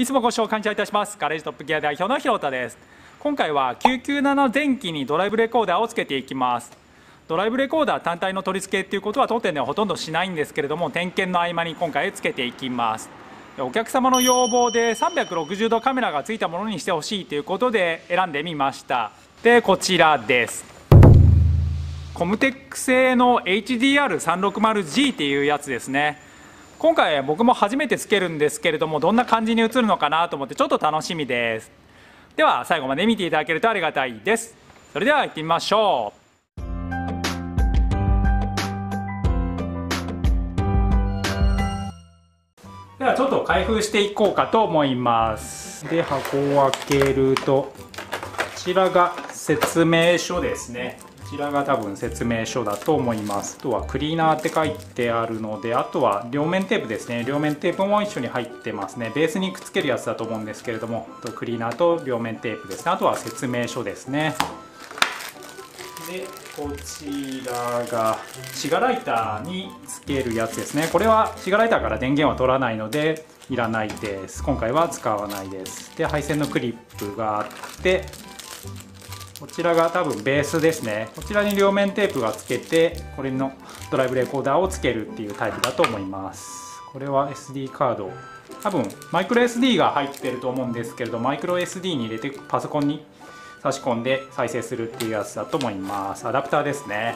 いつもご視聴感謝いたします。ガレージトップギア代表の広田です。今回は997前期にドライブレコーダーをつけていきます。ドライブレコーダー単体の取り付けっていうことは当店ではほとんどしないんですけれども点検の合間に今回つけていきます。お客様の要望で360度カメラがついたものにしてほしいということで選んでみました。でこちらです。コムテック製の HDR360G っていうやつですね。今回僕も初めてつけるんですけれどもどんな感じに映るのかなと思ってちょっと楽しみです。では最後まで見ていただけるとありがたいです。それでは行ってみましょう。ではちょっと開封していこうかと思います。で箱を開けるとこちらが説明書ですね。ちらが多分説明書だと思います。あとはクリーナーって書いてあるのであとは両面テープですね。両面テープも一緒に入ってますね。ベースにくっつけるやつだと思うんですけれどもとクリーナーと両面テープですね。あとは説明書ですね。でこちらがシガライターにつけるやつですね。これはシガライターから電源は取らないのでいらないです。今回は使わないです。で配線のクリップがあってこちらが多分ベースですね。こちらに両面テープがつけてこれのドライブレコーダーをつけるっていうタイプだと思います。これは SD カード。多分マイクロ SD が入ってると思うんですけれどマイクロ SD に入れてパソコンに差し込んで再生するっていうやつだと思います。アダプターですね。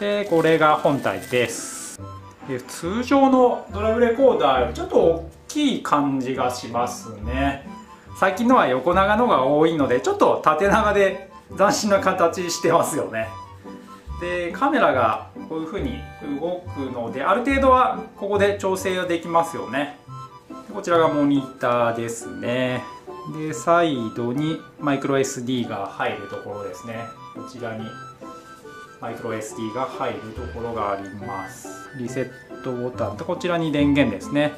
でこれが本体です。で通常のドライブレコーダーよりちょっと大きい感じがしますね。最近のは横長のが多いのでちょっと縦長で斬新な形してますよね。でカメラがこういう風に動くのである程度はここで調整ができますよね。こちらがモニターですね。でサイドにマイクロ SD が入るところですね。こちらにマイクロ SD が入るところがあります。リセットボタンとこちらに電源ですね。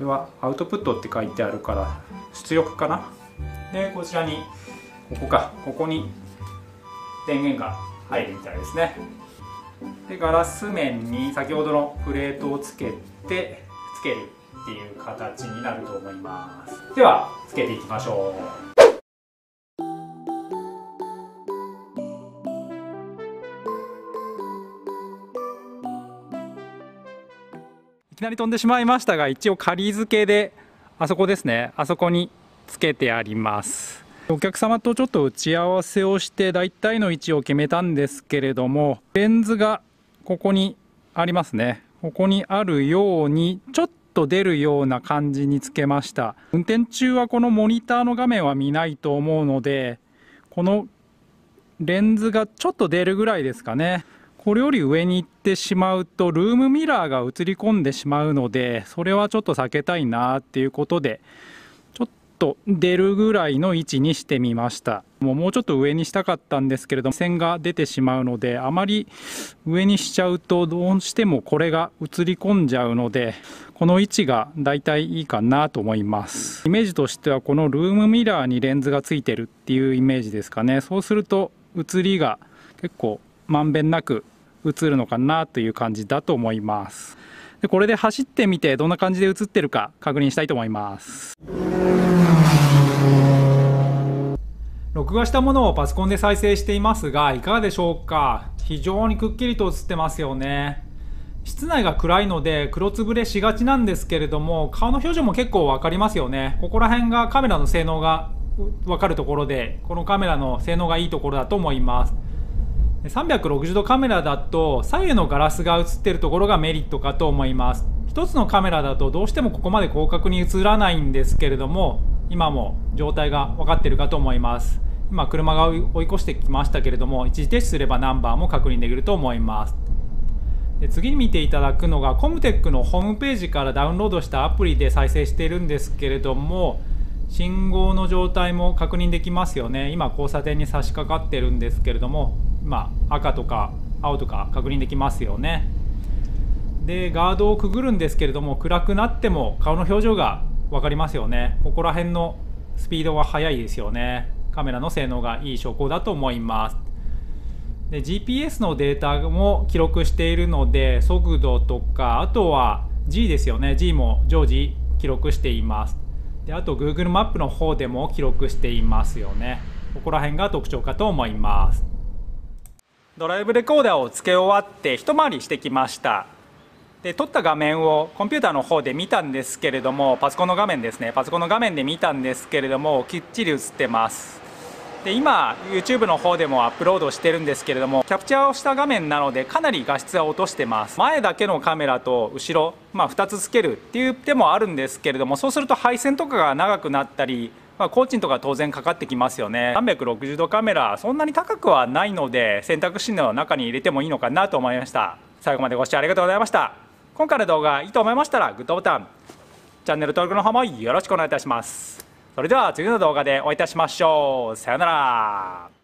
れはアウトプットって書いてあるから出力かな？でこちらにここか。ここに電源が入るみたいですね。でガラス面に先ほどのプレートをつけてつけるっていう形になると思います。ではつけていきましょう。きなり飛んでしまいましたが一応仮付けであそこですね。あそこにつけてあります。お客様とちょっと打ち合わせをして大体の位置を決めたんですけれどもレンズがここにありますね。ここにあるようにちょっと出るような感じにつけました。運転中はこのモニターの画面は見ないと思うのでこのレンズがちょっと出るぐらいですかね。これより上に行ってしまうとルームミラーが映り込んでしまうのでそれはちょっと避けたいなっていうことでちょっと出るぐらいの位置にしてみました。もうもうちょっと上にしたかったんですけれども線が出てしまうのであまり上にしちゃうとどうしてもこれが映り込んじゃうのでこの位置がだいたいいいかなと思います。イメージとしてはこのルームミラーにレンズがついてるっていうイメージですかね。そうすると映りが結構まんべんなく映るのかなという感じだと思います。でこれで走ってみてどんな感じで映ってるか確認したいと思います。録画したものをパソコンで再生していますがいかがでしょうか？非常にくっきりと映ってますよね。室内が暗いので黒つぶれしがちなんですけれども顔の表情も結構分かりますよね。ここら辺がカメラの性能が分かるところでこのカメラの性能がいいところだと思います。360度カメラだと左右のガラスが映ってるところがメリットかと思います。一つのカメラだとどうしてもここまで広角に映らないんですけれども今も状態が分かってるかと思います。今車が追い越してきましたけれども一時停止すればナンバーも確認できると思います。で次に見ていただくのがコムテックのホームページからダウンロードしたアプリで再生しているんですけれども信号の状態も確認できますよね。今交差点に差し掛かってるんですけれども今赤とか青とか確認できますよね。でガードをくぐるんですけれども暗くなっても顔の表情が分かりますよね。ここら辺のスピードが速いですよね。カメラの性能がいい証拠だと思います。で GPS のデータも記録しているので速度とかあとは G ですよね。G も常時記録しています。であと Google マップの方でも記録していますよね。ここら辺が特徴かと思います。ドライブレコーダーをつけ終わって一回りしてきました。で撮った画面をコンピューターの方で見たんですけれどもパソコンの画面ですね。パソコンの画面で見たんですけれどもきっちり映ってます。で今 YouTube の方でもアップロードしてるんですけれどもキャプチャーをした画面なのでかなり画質は落としてます。前だけのカメラと後ろ、まあ、2つつけるっていう手もあるんですけれどもそうすると配線とかが長くなったりまあ、工賃とか当然かかってきますよね。360度カメラそんなに高くはないので選択肢の中に入れてもいいのかなと思いました。最後までご視聴ありがとうございました。今回の動画いいと思いましたらグッドボタンチャンネル登録の方もよろしくお願いいたします。それでは次の動画でお会いいたしましょう。さようなら。